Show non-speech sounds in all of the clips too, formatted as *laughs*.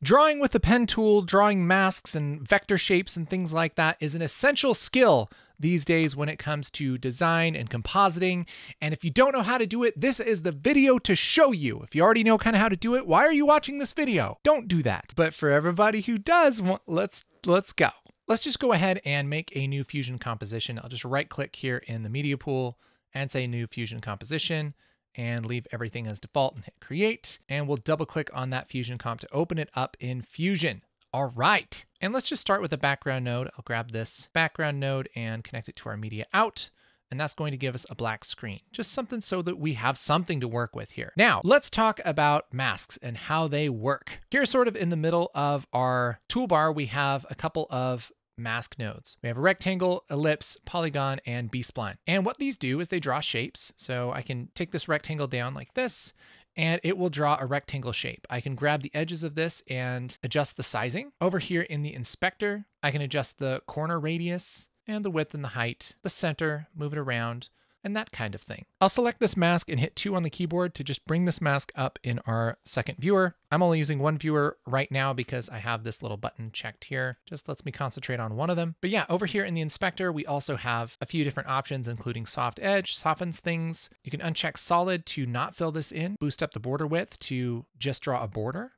Drawing with the pen tool, drawing masks and vector shapes and things like that is an essential skill these days when it comes to design and compositing. And if you don't know how to do it, this is the video to show you. If you already know kind of how to do it, why are you watching this video? Don't do that. But for everybody who does, let's let's go. Let's just go ahead and make a new fusion composition. I'll just right click here in the media pool and say new fusion composition and leave everything as default and hit create. And we'll double click on that fusion comp to open it up in Fusion. All right. And let's just start with a background node. I'll grab this background node and connect it to our media out. And that's going to give us a black screen, just something so that we have something to work with here. Now, let's talk about masks and how they work. Here, sort of in the middle of our toolbar, we have a couple of mask nodes. We have a rectangle, ellipse, polygon, and B-spline. And what these do is they draw shapes. So I can take this rectangle down like this, and it will draw a rectangle shape. I can grab the edges of this and adjust the sizing. Over here in the inspector, I can adjust the corner radius and the width and the height, the center, move it around, and that kind of thing. I'll select this mask and hit 2 on the keyboard to just bring this mask up in our second viewer. I'm only using one viewer right now because I have this little button checked here. Just lets me concentrate on one of them. But yeah, over here in the inspector, we also have a few different options, including soft edge, softens things. You can uncheck solid to not fill this in, boost up the border width to just draw a border.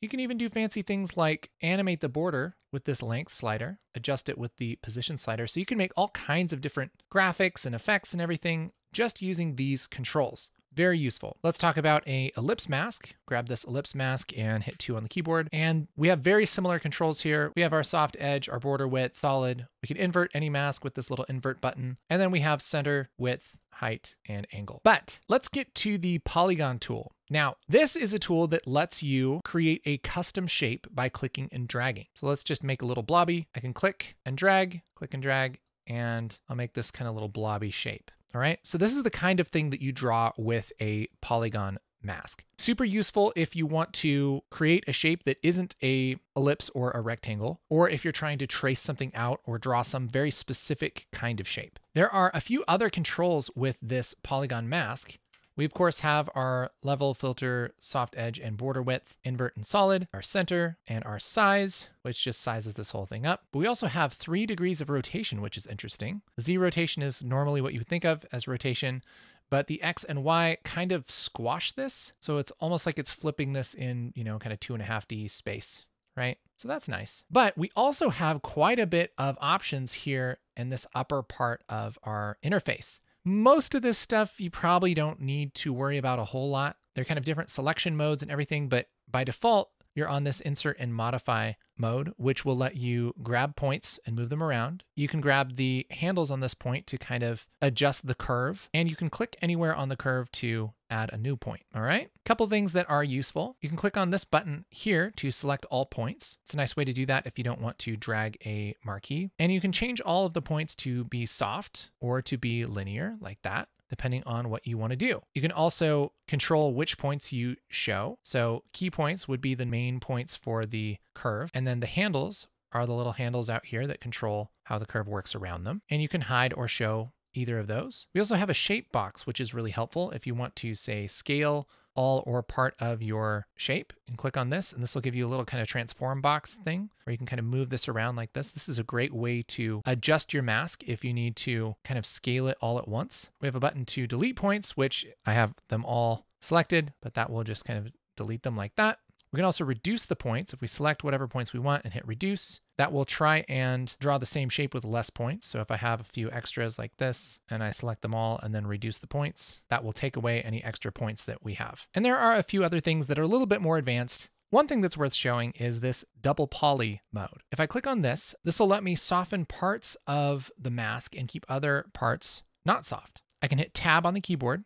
You can even do fancy things like animate the border with this length slider, adjust it with the position slider. So you can make all kinds of different graphics and effects and everything just using these controls. Very useful. Let's talk about a ellipse mask. Grab this ellipse mask and hit two on the keyboard. And we have very similar controls here. We have our soft edge, our border width, solid. We can invert any mask with this little invert button. And then we have center, width, height, and angle. But let's get to the polygon tool. Now, this is a tool that lets you create a custom shape by clicking and dragging. So let's just make a little blobby. I can click and drag, click and drag, and I'll make this kind of little blobby shape. All right, so this is the kind of thing that you draw with a polygon mask. Super useful if you want to create a shape that isn't a ellipse or a rectangle, or if you're trying to trace something out or draw some very specific kind of shape. There are a few other controls with this polygon mask we of course have our level, filter, soft edge, and border width, invert and solid, our center, and our size, which just sizes this whole thing up. But we also have three degrees of rotation, which is interesting. Z rotation is normally what you would think of as rotation, but the X and Y kind of squash this. So it's almost like it's flipping this in, you know, kind of two and a half D space, right? So that's nice. But we also have quite a bit of options here in this upper part of our interface. Most of this stuff you probably don't need to worry about a whole lot. They're kind of different selection modes and everything, but by default, you're on this insert and modify mode, which will let you grab points and move them around. You can grab the handles on this point to kind of adjust the curve, and you can click anywhere on the curve to add a new point, all right? Couple things that are useful. You can click on this button here to select all points. It's a nice way to do that if you don't want to drag a marquee. And you can change all of the points to be soft or to be linear like that depending on what you want to do. You can also control which points you show. So key points would be the main points for the curve. And then the handles are the little handles out here that control how the curve works around them. And you can hide or show either of those. We also have a shape box, which is really helpful if you want to say scale all or part of your shape and click on this and this will give you a little kind of transform box thing where you can kind of move this around like this. This is a great way to adjust your mask if you need to kind of scale it all at once. We have a button to delete points, which I have them all selected, but that will just kind of delete them like that. We can also reduce the points if we select whatever points we want and hit reduce. That will try and draw the same shape with less points. So if I have a few extras like this and I select them all and then reduce the points, that will take away any extra points that we have. And there are a few other things that are a little bit more advanced. One thing that's worth showing is this double poly mode. If I click on this, this will let me soften parts of the mask and keep other parts not soft. I can hit tab on the keyboard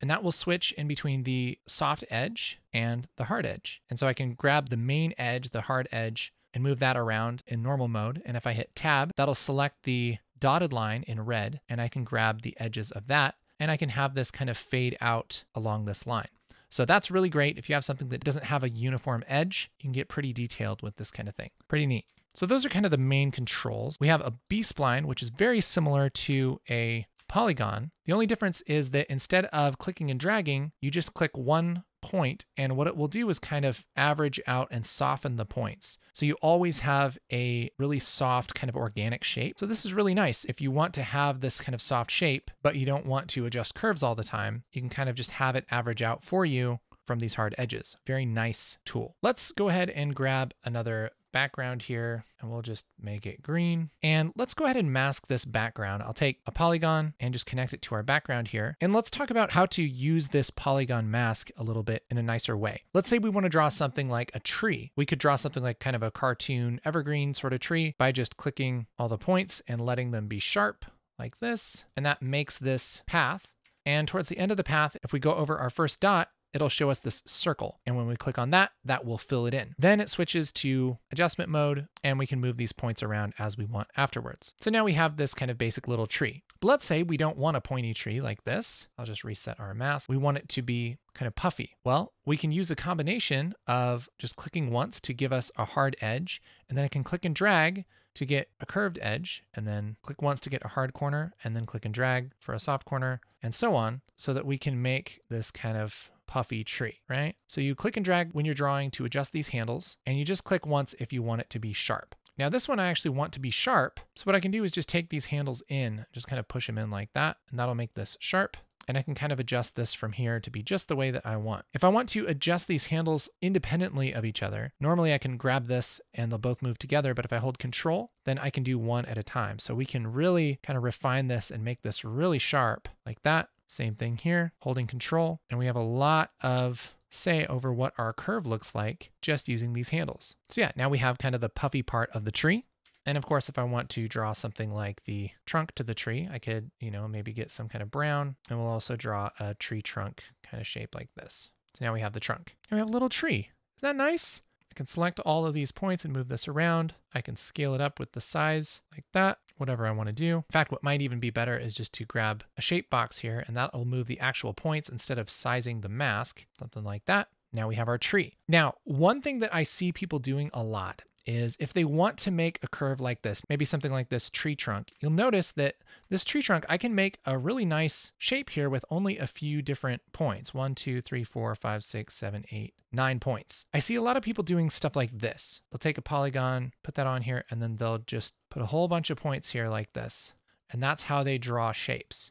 and that will switch in between the soft edge and the hard edge. And so I can grab the main edge, the hard edge, and move that around in normal mode. And if I hit tab, that'll select the dotted line in red, and I can grab the edges of that, and I can have this kind of fade out along this line. So that's really great. If you have something that doesn't have a uniform edge, you can get pretty detailed with this kind of thing. Pretty neat. So those are kind of the main controls. We have a B-spline, which is very similar to a polygon. The only difference is that instead of clicking and dragging, you just click one point, and what it will do is kind of average out and soften the points. So you always have a really soft kind of organic shape. So this is really nice. If you want to have this kind of soft shape, but you don't want to adjust curves all the time, you can kind of just have it average out for you from these hard edges. Very nice tool. Let's go ahead and grab another background here and we'll just make it green. And let's go ahead and mask this background. I'll take a polygon and just connect it to our background here. And let's talk about how to use this polygon mask a little bit in a nicer way. Let's say we want to draw something like a tree. We could draw something like kind of a cartoon evergreen sort of tree by just clicking all the points and letting them be sharp like this. And that makes this path. And towards the end of the path, if we go over our first dot, it'll show us this circle. And when we click on that, that will fill it in. Then it switches to adjustment mode and we can move these points around as we want afterwards. So now we have this kind of basic little tree. But let's say we don't want a pointy tree like this. I'll just reset our mask. We want it to be kind of puffy. Well, we can use a combination of just clicking once to give us a hard edge, and then I can click and drag to get a curved edge, and then click once to get a hard corner, and then click and drag for a soft corner, and so on, so that we can make this kind of puffy tree, right? So you click and drag when you're drawing to adjust these handles, and you just click once if you want it to be sharp. Now this one I actually want to be sharp, so what I can do is just take these handles in, just kind of push them in like that, and that'll make this sharp and I can kind of adjust this from here to be just the way that I want. If I want to adjust these handles independently of each other, normally I can grab this and they'll both move together, but if I hold control, then I can do one at a time. So we can really kind of refine this and make this really sharp like that. Same thing here, holding control. And we have a lot of say over what our curve looks like just using these handles. So yeah, now we have kind of the puffy part of the tree. And of course, if I want to draw something like the trunk to the tree, I could, you know, maybe get some kind of brown and we'll also draw a tree trunk kind of shape like this. So now we have the trunk. And we have a little tree. Isn't that nice? I can select all of these points and move this around. I can scale it up with the size like that, whatever I want to do. In fact, what might even be better is just to grab a shape box here and that'll move the actual points instead of sizing the mask, something like that. Now we have our tree. Now, one thing that I see people doing a lot is if they want to make a curve like this, maybe something like this tree trunk, you'll notice that this tree trunk, I can make a really nice shape here with only a few different points. One, two, three, four, five, six, seven, eight, nine points. I see a lot of people doing stuff like this. They'll take a polygon, put that on here, and then they'll just put a whole bunch of points here like this. And that's how they draw shapes.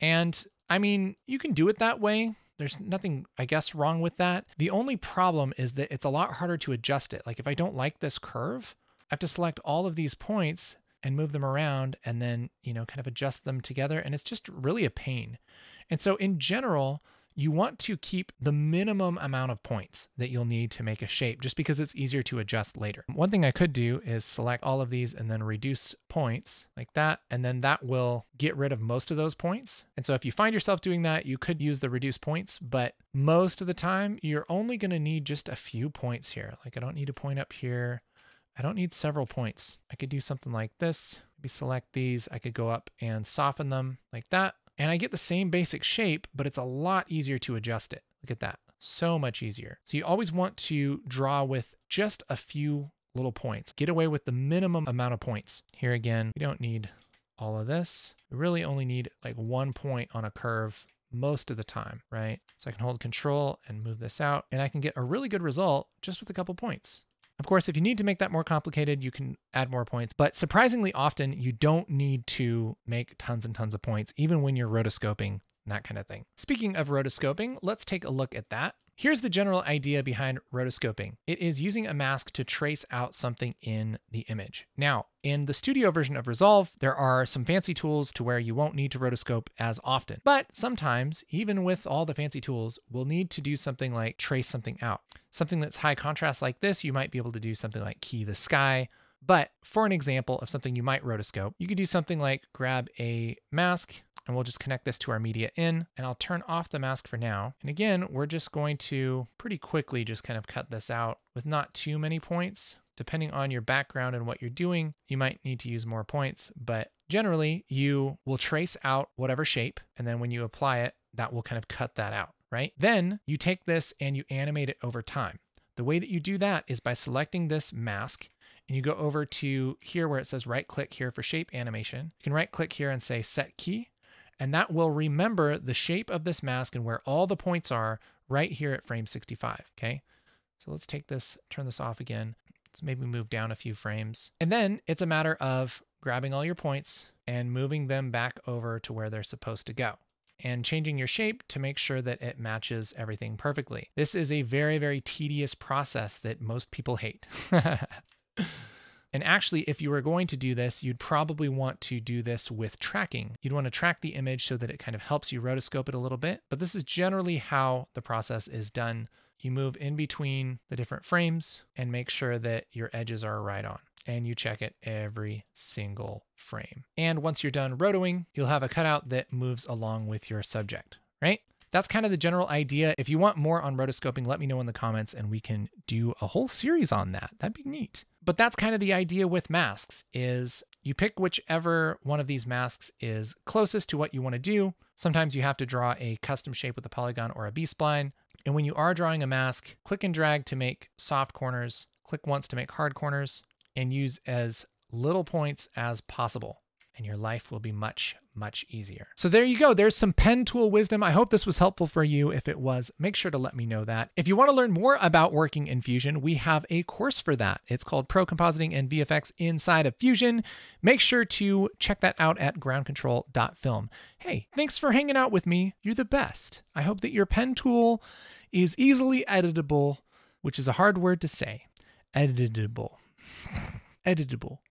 And I mean, you can do it that way. There's nothing, I guess, wrong with that. The only problem is that it's a lot harder to adjust it. Like if I don't like this curve, I have to select all of these points and move them around and then, you know, kind of adjust them together. And it's just really a pain. And so in general, you want to keep the minimum amount of points that you'll need to make a shape just because it's easier to adjust later. One thing I could do is select all of these and then reduce points like that. And then that will get rid of most of those points. And so if you find yourself doing that, you could use the reduce points, but most of the time you're only going to need just a few points here. Like I don't need a point up here. I don't need several points. I could do something like this. Maybe select these. I could go up and soften them like that. And I get the same basic shape, but it's a lot easier to adjust it. Look at that, so much easier. So you always want to draw with just a few little points. Get away with the minimum amount of points. Here again, we don't need all of this. We really only need like one point on a curve most of the time, right? So I can hold control and move this out and I can get a really good result just with a couple points. Of course, if you need to make that more complicated, you can add more points, but surprisingly often you don't need to make tons and tons of points, even when you're rotoscoping, that kind of thing. Speaking of rotoscoping, let's take a look at that. Here's the general idea behind rotoscoping. It is using a mask to trace out something in the image. Now, in the studio version of Resolve, there are some fancy tools to where you won't need to rotoscope as often. But sometimes, even with all the fancy tools, we'll need to do something like trace something out. Something that's high contrast like this, you might be able to do something like key the sky. But for an example of something you might rotoscope, you could do something like grab a mask, and we'll just connect this to our media in and I'll turn off the mask for now. And again, we're just going to pretty quickly just kind of cut this out with not too many points. Depending on your background and what you're doing, you might need to use more points, but generally you will trace out whatever shape. And then when you apply it, that will kind of cut that out, right? Then you take this and you animate it over time. The way that you do that is by selecting this mask and you go over to here where it says right click here for shape animation. You can right click here and say set key and that will remember the shape of this mask and where all the points are right here at frame 65, okay? So let's take this, turn this off again. Let's maybe move down a few frames. And then it's a matter of grabbing all your points and moving them back over to where they're supposed to go and changing your shape to make sure that it matches everything perfectly. This is a very, very tedious process that most people hate. *laughs* and actually, if you were going to do this, you'd probably want to do this with tracking. You'd want to track the image so that it kind of helps you rotoscope it a little bit. But this is generally how the process is done. You move in between the different frames and make sure that your edges are right on and you check it every single frame. And once you're done rotoing, you'll have a cutout that moves along with your subject, right? That's kind of the general idea. If you want more on rotoscoping, let me know in the comments and we can do a whole series on that. That'd be neat. But that's kind of the idea with masks is you pick whichever one of these masks is closest to what you want to do. Sometimes you have to draw a custom shape with a polygon or a B-spline. And when you are drawing a mask, click and drag to make soft corners, click once to make hard corners, and use as little points as possible and your life will be much, much easier. So there you go. There's some pen tool wisdom. I hope this was helpful for you. If it was, make sure to let me know that. If you want to learn more about working in Fusion, we have a course for that. It's called Pro Compositing and VFX Inside of Fusion. Make sure to check that out at groundcontrol.film. Hey, thanks for hanging out with me. You're the best. I hope that your pen tool is easily editable, which is a hard word to say. Editable. *laughs* editable.